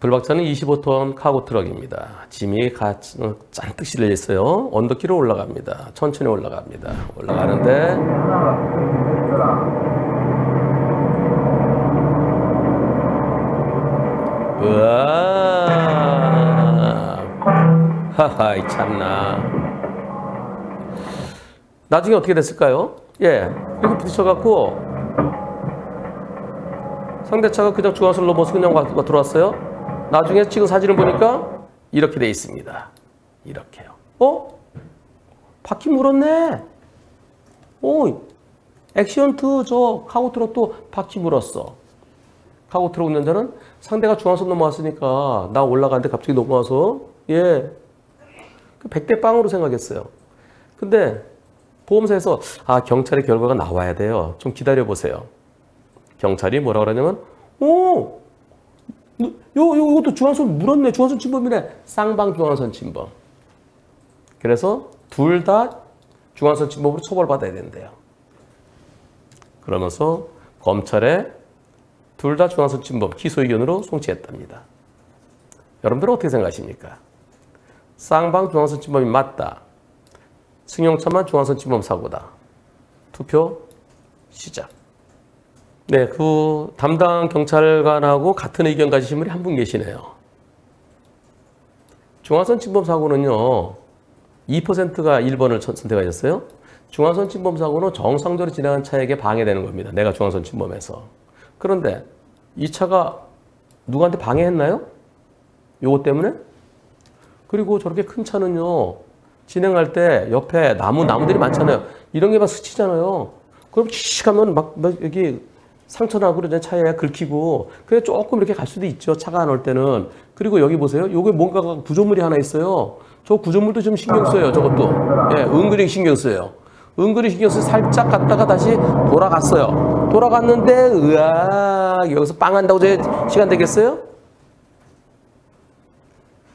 블박차는 25톤 카고 트럭입니다. 짐이 가, 어, 잔뜩 실려 있어요. 언덕길을 올라갑니다. 천천히 올라갑니다. 올라가는데 으아 하하이 참나 나중에 어떻게 됐을까요? 예 이렇게 부딪혀갖고 상대차가 그냥 중앙선을 넘어서 그냥 가- 들어왔어요. 나중에 찍은 사진을 보니까 이렇게 돼 있습니다. 이렇게요. 어? 바퀴 물었네. 오, 액션 2 저 카고 트럭도 바퀴 물었어. 카고 트럭 운전자는 상대가 중앙선 넘어왔으니까 나 올라가는데 갑자기 넘어와서 예, 그 100대 빵으로 생각했어요. 근데 보험사에서 아 경찰의 결과가 나와야 돼요. 좀 기다려 보세요. 경찰이 뭐라 그러냐면 오, 요, 요, 이것도 중앙선 물었네. 중앙선 침범이네. 쌍방 중앙선 침범. 그래서 둘 다 중앙선 침범으로 처벌받아야 된대요. 그러면서 검찰에 둘 다 중앙선 침범 기소 의견으로 송치했답니다. 여러분들은 어떻게 생각하십니까? 쌍방 중앙선 침범이 맞다. 승용차만 중앙선 침범 사고다. 투표 시작. 네, 그 담당 경찰관하고 같은 의견 가지신 분이 한 분 계시네요. 중앙선 침범 사고는요, 2%가 1번을 선택하셨어요. 중앙선 침범 사고는 정상적으로 지나간 차에게 방해되는 겁니다. 내가 중앙선 침범해서. 그런데 이 차가 누구한테 방해했나요? 요거 때문에? 그리고 저렇게 큰 차는요, 진행할 때 옆에 나무, 나무들이 많잖아요. 이런 게 막 스치잖아요. 그럼 씩 하면 막, 막 여기 상처나고 그러잖아요. 차에 긁히고. 그래 조금 이렇게 갈 수도 있죠. 차가 안 올 때는. 그리고 여기 보세요. 요게 뭔가가 구조물이 하나 있어요. 저 구조물도 좀 신경 써요. 저것도. 예, 은근히 신경 써요. 은근히 신경 써서 살짝 갔다가 다시 돌아갔어요. 돌아갔는데, 으악, 여기서 빵 한다고 제 시간 되겠어요?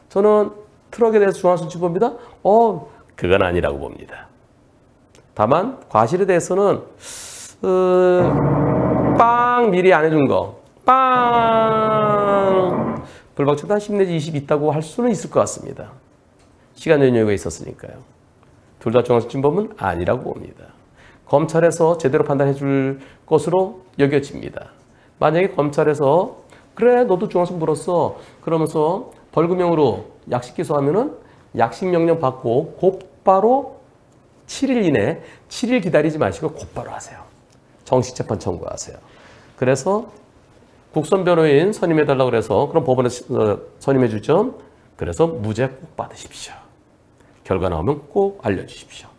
저는 트럭에 대해서 중앙선 침범입니다. 어, 그건 아니라고 봅니다. 다만 과실에 대해서는 어, 빵 미리 안 해준 거, 빵 불박차도 한 10 내지 20 있다고 할 수는 있을 것 같습니다. 시간 연유가 있었으니까요. 둘다 중앙선 침범은 아니라고 봅니다. 검찰에서 제대로 판단해 줄 것으로 여겨집니다. 만약에 검찰에서 그래 너도 중앙선 물었어 그러면서 벌금형으로 약식 기소하면은 약식 명령 받고 곧바로 7일 이내 7일 기다리지 마시고 곧바로 하세요. 정식 재판 청구하세요. 그래서 국선 변호인 선임해 달라고 그래서 그럼 법원에 어, 선임해 주죠. 그래서 무죄 꼭 받으십시오. 결과 나오면 꼭 알려 주십시오.